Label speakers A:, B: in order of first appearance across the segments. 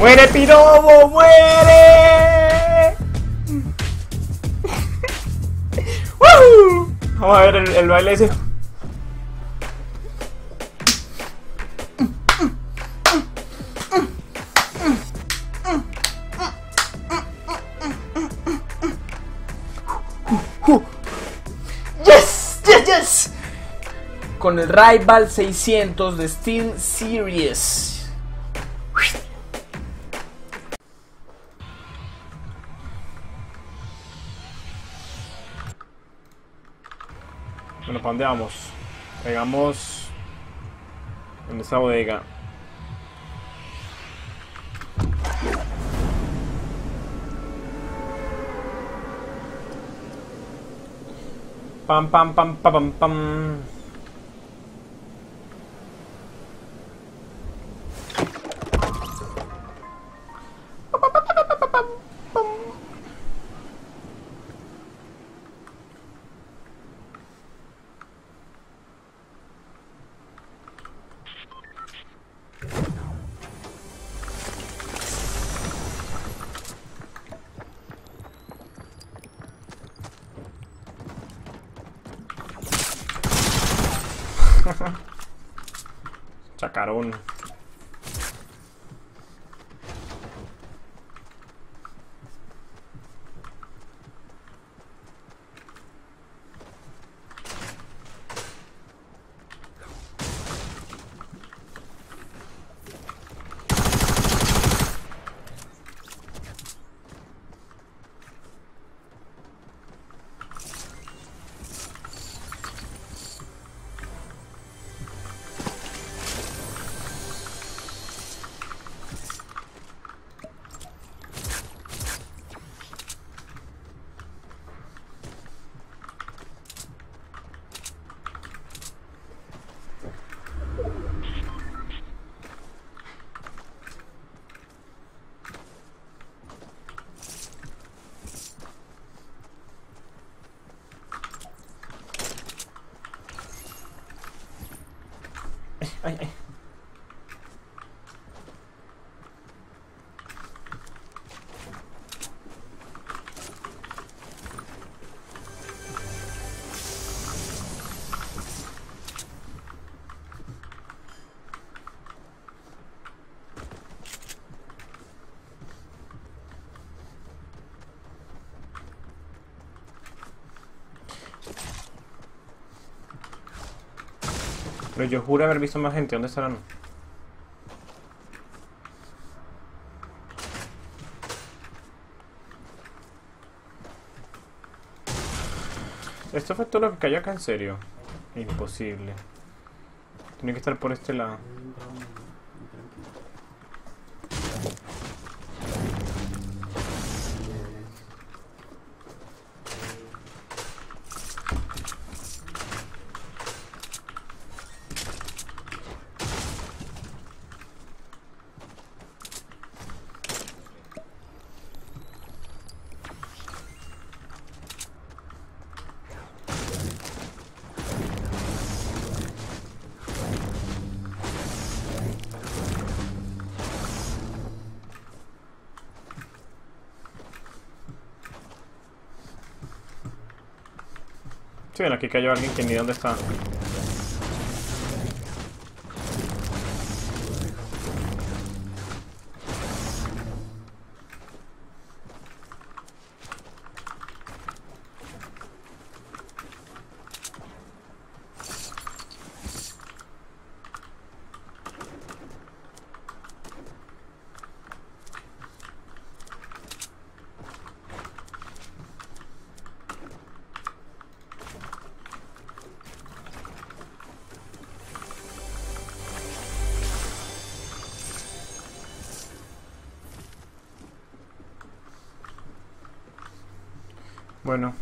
A: ¡Muere, Pirobo! ¡Muere! ¡Woo! Vamos a ver el, el baile ese. ¡Yes! ¡Yes! ¡Yes! Con el Rival 600 de Steam Series. Bueno, ¿para? Llegamos en esa bodega. Pam, pam, pam, pam, pam, pam. Chacarón. Ay, ay. Pero yo juro haber visto más gente. ¿Dónde estarán? ¿Esto fue todo lo que cayó acá en serio? Imposible. Tiene que estar por este lado. Sí, bueno, aquí cayó alguien que ni dónde está. Bueno.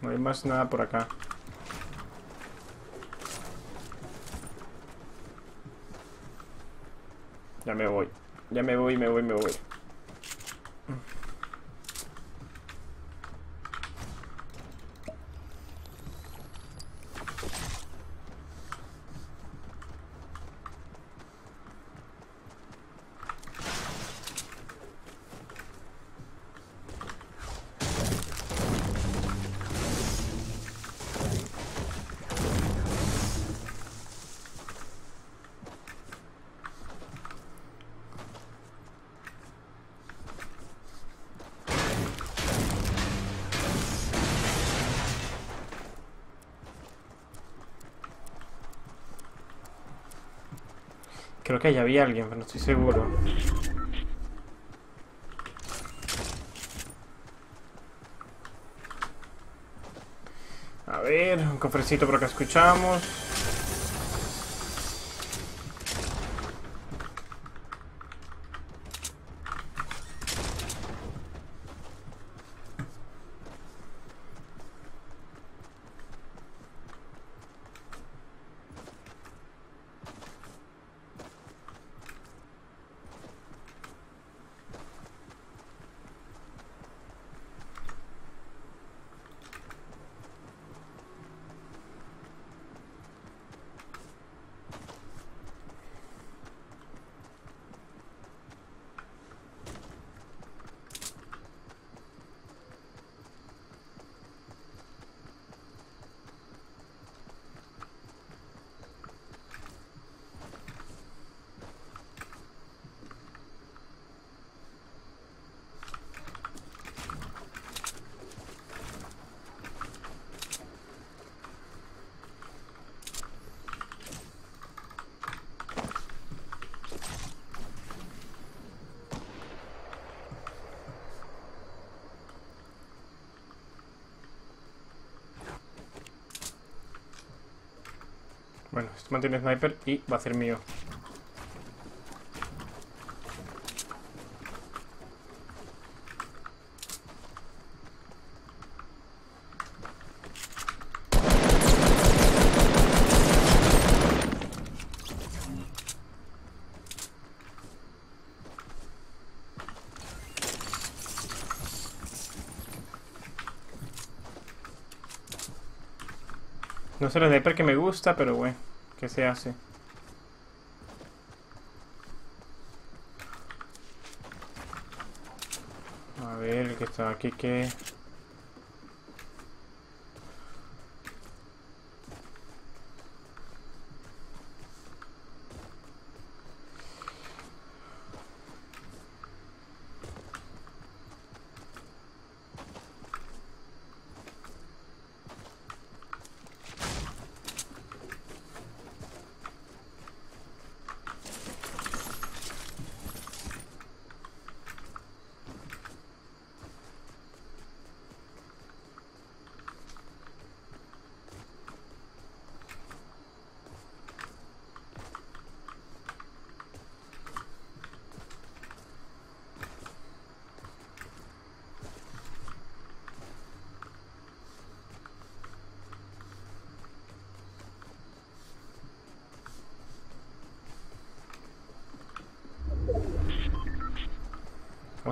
A: No hay más nada por acá. Ya me voy. Ya me voy, me voy, me voy. Creo que allá había alguien, pero no estoy seguro. A ver, un cofrecito por acá escuchamos. Bueno, esto mantiene sniper y va a ser mío. No sé el sniper que me gusta, pero bueno, ¿qué se hace? A ver, el que está aquí, ¿qué?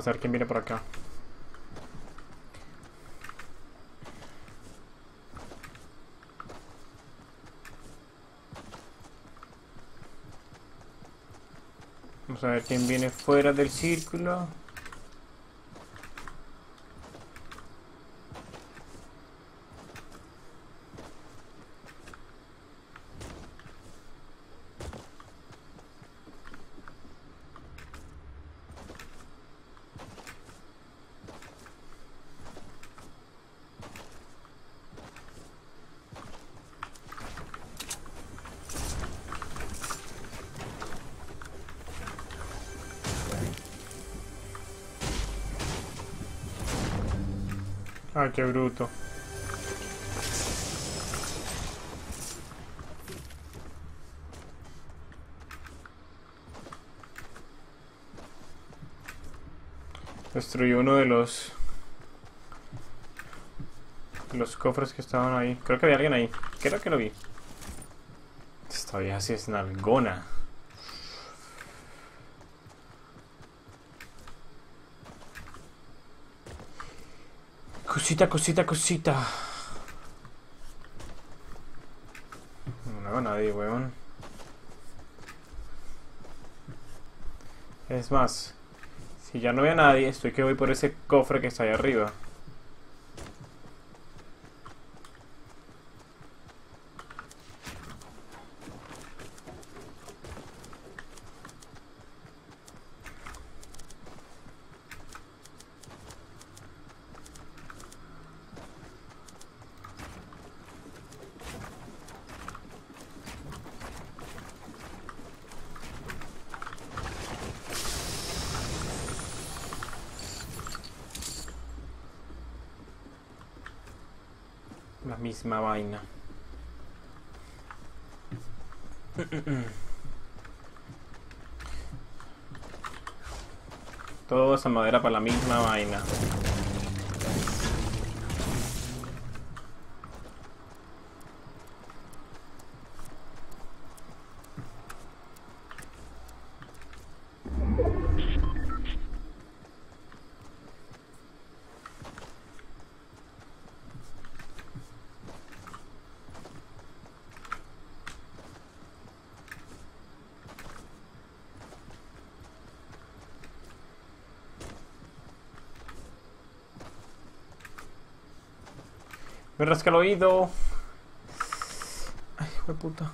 A: Vamos a ver quién viene por acá. Vamos a ver quién viene fuera del círculo. Ay, qué bruto. Destruyó uno de los... Los cofres que estaban ahí. Creo que había alguien ahí. Creo que lo vi. Esta vieja sí es nalgona. Cosita, cosita, cosita. No veo a nadie, weón. Es más, si ya no veo a nadie, estoy que voy por ese cofre que está ahí arriba. La misma vaina. Toda esa madera para la misma vaina. Me rasca el oído. Ay, hijo de puta.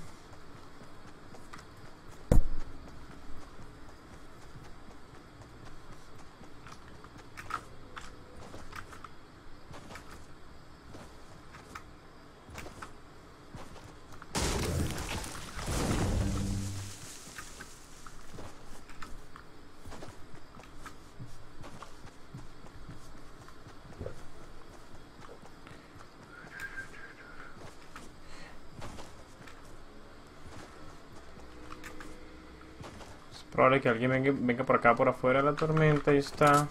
A: Probable que alguien venga, venga por acá por afuera de la tormenta. Ahí está.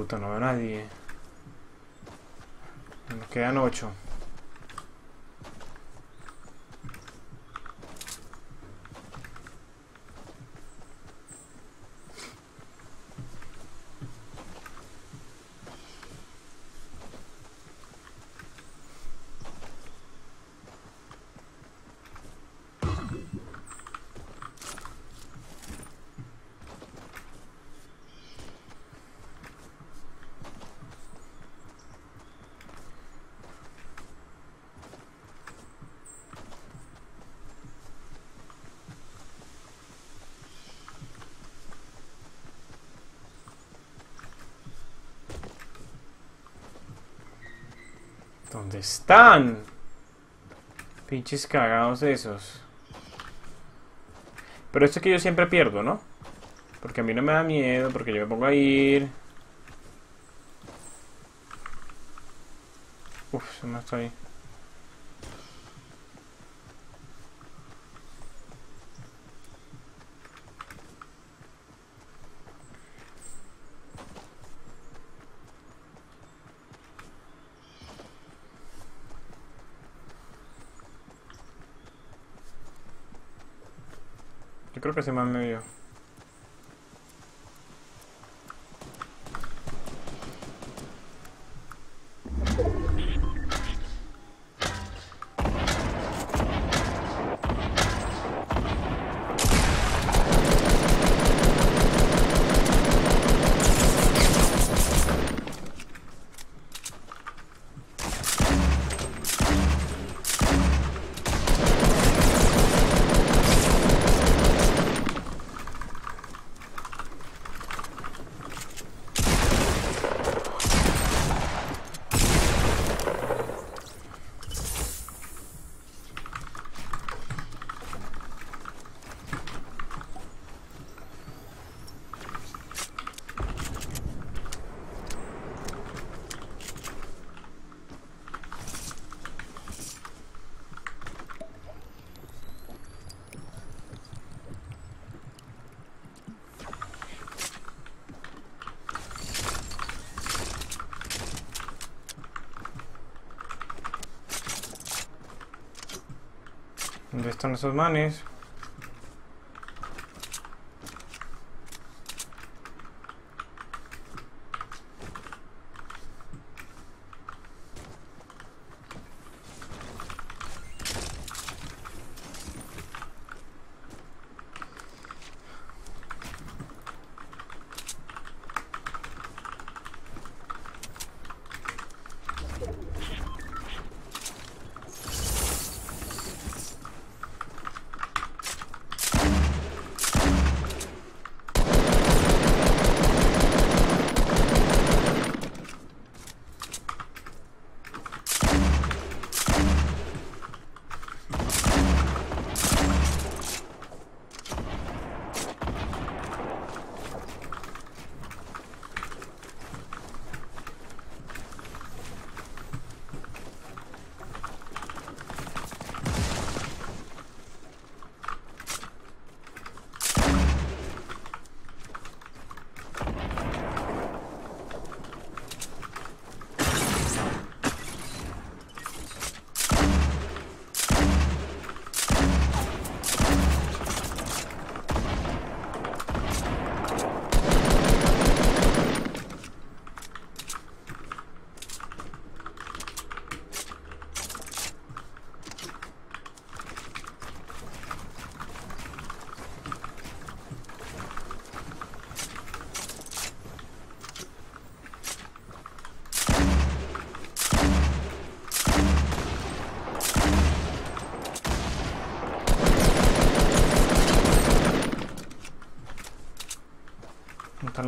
A: Puta, no veo a nadie. Nos quedan ocho. ¿Dónde están? Pinches cagados esos. Pero esto es que yo siempre pierdo, ¿no? Porque a mí no me da miedo, porque yo me pongo a ir. Uf, se me. Creo que se me han medio. ¿Dónde están esos manes?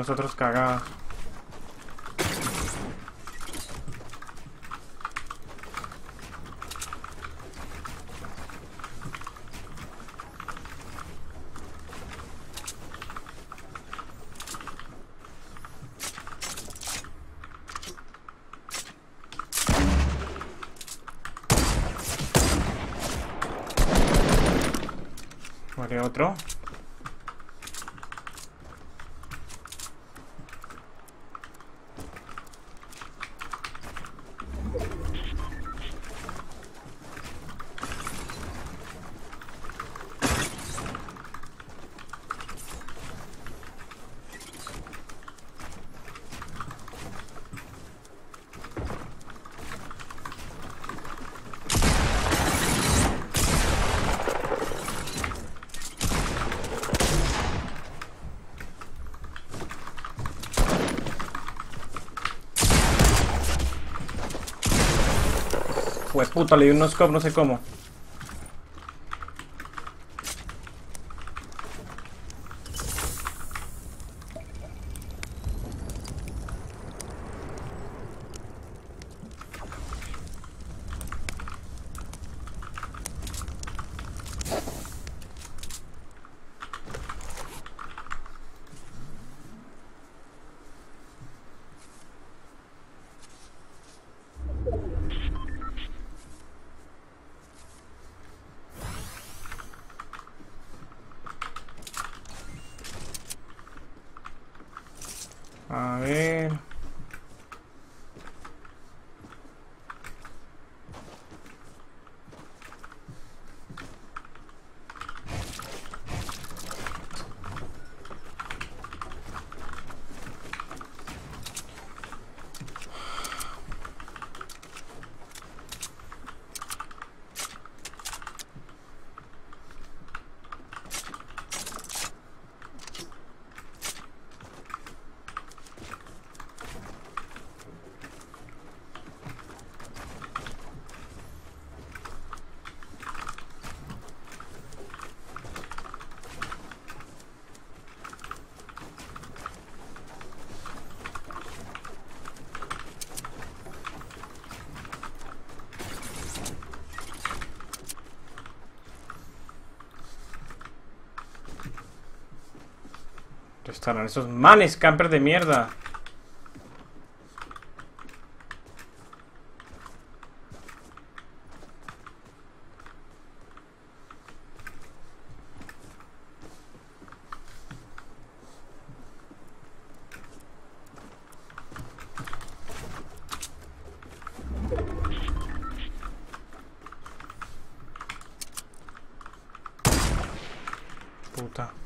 A: Están los otros cagados. Muere otro. Pues puta, le di unos scope, no sé cómo. A ver. ¿Dónde estarán esos manes, camper de mierda? Puta.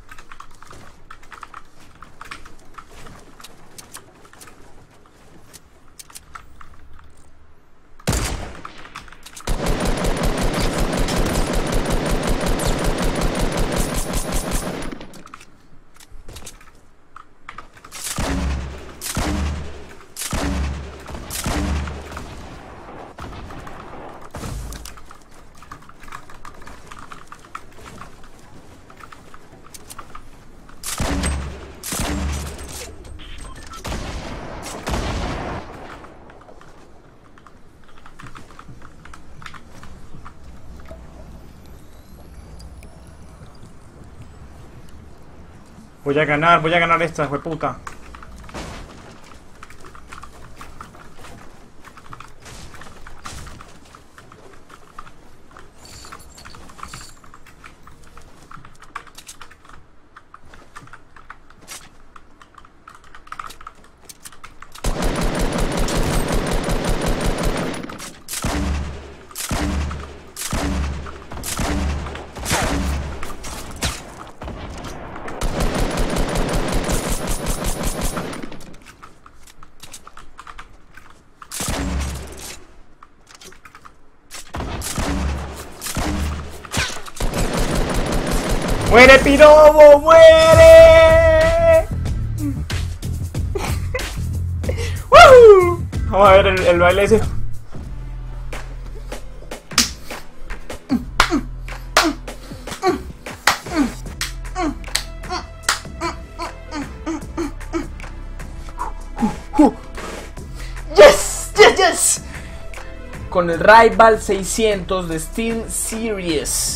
A: Voy a ganar, voy a ganar esta, puta. ¡Muere, Pirobo! ¡Muere! ¡Woo! Vamos a ver el, el baile ese.
B: Yes, yes, yes. Con el Rival 600 de Steam Series.